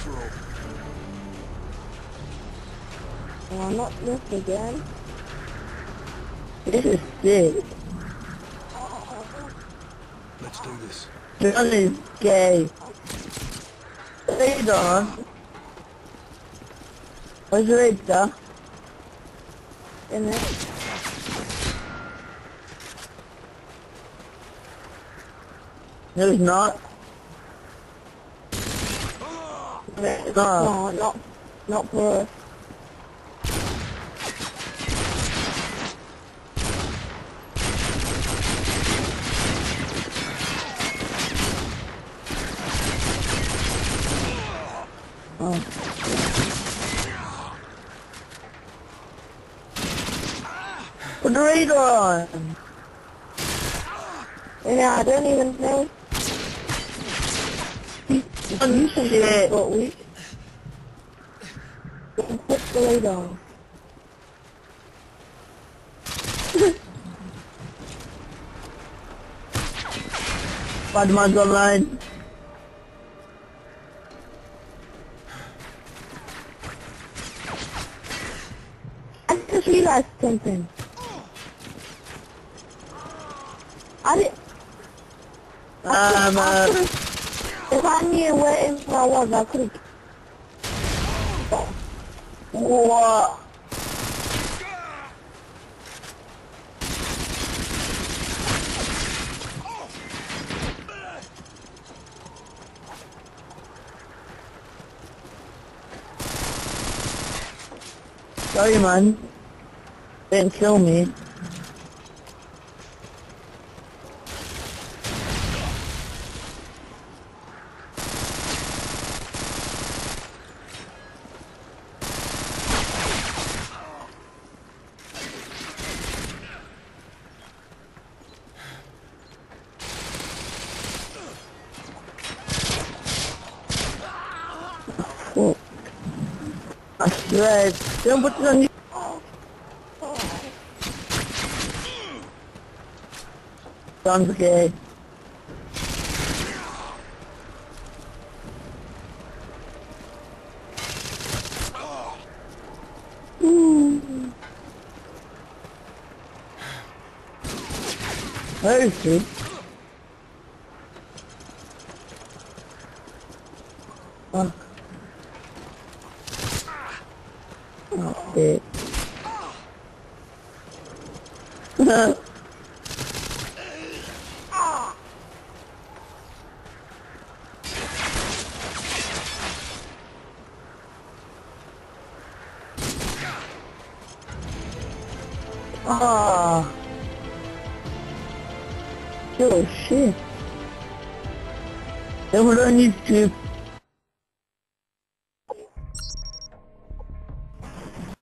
for all. Oh, not this again. This is sick. Let's do this. John is gay. Hey, Don. Where's Rita? In it. No, he's not. Ah! No. No, not, not for us. Put the radar on. Yeah, I don't even know. You shit. But we we can put the lid on. Badman's online. I just realized something. I did. Um, I uh, if I knew where info was, I could what? Sorry, man. Didn't kill me. Swear. Don't put it on Sounds gay. Where is he? Oh. Oh, shit. Ah. Oh shit. They were on YouTube.